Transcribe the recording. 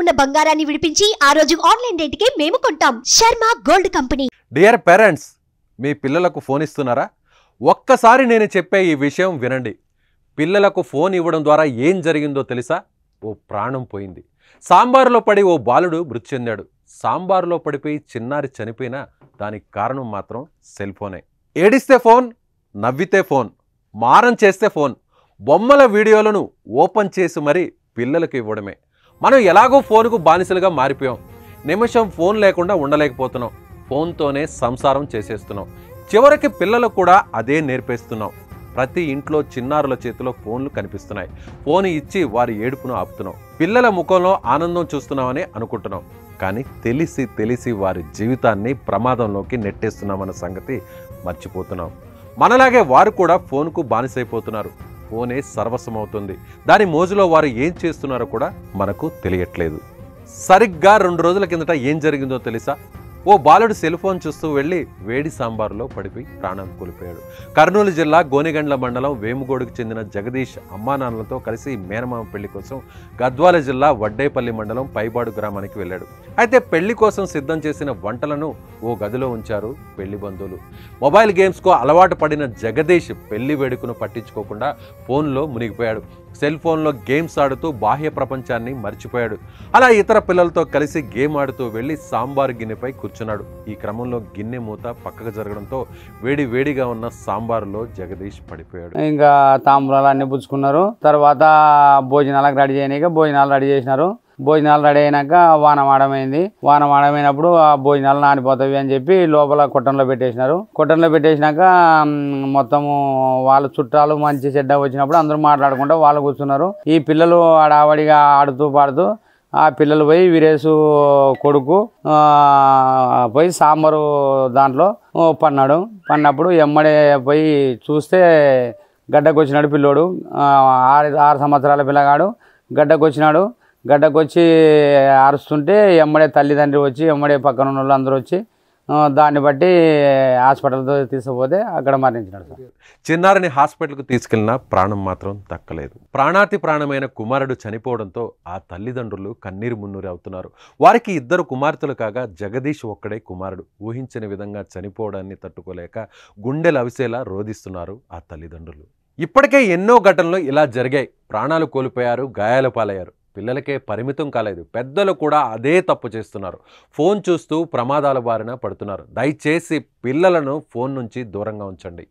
ఉన్న బంగారాన్ని విడిపించి ఆ రోజు ఆన్లైన్ రేటుకే మేము కొంటాం. Sharma gold company. Dear parents మీ పిల్లలకు ఫోన్ ఇస్తున్నారా? ఒక్కసారి నేను చెప్పే ఈ విషయం వినండి. పిల్లలకు ఫోన్ ఇవ్వడం ద్వారా ఏం జరిగిందో తెలుసా? ఓ ప్రాణం పోయింది. సాంబారులో పడి ఓ బాలుడు మృతి చెందాడు. సాంబారులో పడిపోయి చిన్నారి చనిపోయినా దానికి కారణం మాత్రం సెల్ ఫోనే. ఏడిస్తే ఫోన్ నవ్వితే ఫోన్ మారం చేస్తే ఫోన్. బొమ్మల వీడియోలను ఓపెన్ చేసి మరీ పిల్లలకు ఇవ్వడమే. మనం ఎలాగో ఫోన్కు బానిసలుగా మారిపోయాం. నిమిషం ఫోన్ లేకుండా ఉండలేకపోతున్నాం. ఫోన్తోనే సంసారం చేసేస్తున్నాం. చివరికి పిల్లలకు కూడా అదే నేర్పేస్తున్నాం. ప్రతి ఇంట్లో చిన్నారుల చేతిలో ఫోన్లు కనిపిస్తున్నాయి. ఫోన్ ఇచ్చి వారి ఏడుపును ఆపుతున్నాం. పిల్లల ముఖంలో ఆనందం చూస్తున్నామని అనుకుంటున్నాం. కానీ తెలిసి తెలిసి వారి జీవితాన్ని ప్రమాదంలోకి నెట్టేస్తున్నామన్న సంగతి మర్చిపోతున్నాం. మనలాగే వారు కూడా ఫోన్కు బానిసైపోతున్నారు. ఫోనే సర్వస్వమవుతుంది. దాని మోజులో వారు ఏం చేస్తున్నారో కూడా మనకు తెలియట్లేదు. సరిగ్గా రెండు రోజుల కిందట ఏం జరిగిందో తెలుసా? ఓ బాలుడు సెల్ ఫోన్ చూస్తూ వెళ్ళి వేడి సాంబారులో పడిపోయి ప్రాణం కోల్పోయాడు. కర్నూలు జిల్లా గోనిగండ్ల మండలం వేముగోడుకు చెందిన జగదీష్ అమ్మానాన్నలతో కలిసి మేనమామ పెళ్ళి కోసం గద్వాల జిల్లా వడ్డేపల్లి మండలం పైబాడు గ్రామానికి వెళ్ళాడు. అయితే పెళ్ళి కోసం సిద్ధం చేసిన వంటలను ఓ గదిలో ఉంచారు పెళ్ళి బంధువులు. మొబైల్ గేమ్స్కు అలవాటు పడిన జగదీష్ పెళ్ళి వేడుకను పట్టించుకోకుండా ఫోన్లో మునిగిపోయాడు. సెల్ ఫోన్లో గేమ్స్ ఆడుతూ బాహ్య ప్రపంచాన్ని మర్చిపోయాడు. అలా ఇతర పిల్లలతో కలిసి గేమ్ ఆడుతూ వెళ్ళి సాంబార్ గిన్నెపై కూర్చున్నాడు. ఈ క్రమంలో గిన్నె మూత పక్కకు జరగడంతో వేడి వేడిగా ఉన్న సాంబారులో జగదీష్ పడిపోయాడు. ఇంకా తాంబూలాలు అన్ని పుచ్చుకున్నారు. తర్వాత భోజనాలకు రెడీ చేయడానికి భోజనాలు రెడీ చేసినారు. భోజనాలు రెడీ అయినాక వాన వాడమైంది వాన మాడమైనప్పుడు ఆ భోజనాలు నానిపోతాయి అని చెప్పి లోపల కొట్టంలో పెట్టేసినారు. కుట్టంలో పెట్టేసినాక మొత్తము వాళ్ళ చుట్టాలు మంచి చెడ్డ వచ్చినప్పుడు అందరూ మాట్లాడుకుంటూ వాళ్ళు కూర్చున్నారు. ఈ పిల్లలు ఆడావడిగా ఆడుతూ పాడుతూ ఆ పిల్లలు పోయి వీరేసు కొడుకు పోయి సాంబారు దాంట్లో పన్నాడు. పన్నప్పుడు ఎమ్మడే పోయి చూస్తే గడ్డకు వచ్చినాడు పిల్లోడు ఆరు ఆరు సంవత్సరాల పిల్లగాడు. గడ్డకు వచ్చినాడు గడ్డకు వచ్చి అరుస్తుంటే ఎమ్మడే తల్లిదండ్రి వచ్చి ఎమ్మడే పక్కన ఉన్న వాళ్ళు అందరూ వచ్చి దాన్ని బట్టి హాస్పిటల్తో తీసుకుపోతే అక్కడ మరణించినాడు సార్. చిన్నారిని హాస్పిటల్కు తీసుకెళ్ళినా ప్రాణం మాత్రం దక్కలేదు. ప్రాణాతి ప్రాణమైన కుమారుడు చనిపోవడంతో ఆ తల్లిదండ్రులు కన్నీరు మున్నూరి అవుతున్నారు. వారికి ఇద్దరు కుమార్తెలు కాగా జగదీష్ ఒక్కడే కుమారుడు. ఊహించని విధంగా చనిపోవడాన్ని తట్టుకోలేక గుండెలు అవిసేలా రోధిస్తున్నారు ఆ తల్లిదండ్రులు. ఇప్పటికే ఎన్నో ఘటనలు ఇలా జరిగాయి. ప్రాణాలు కోల్పోయారు గాయాల పాలయ్యారు. పిల్లలకే పరిమితం కాలేదు. పెద్దలు కూడా అదే తప్పు చేస్తున్నారు. ఫోన్ చూస్తూ ప్రమాదాల బారిన పడుతున్నారు. దయచేసి పిల్లలను ఫోన్ నుంచి దూరంగా ఉంచండి.